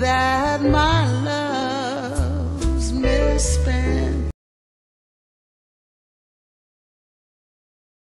that my love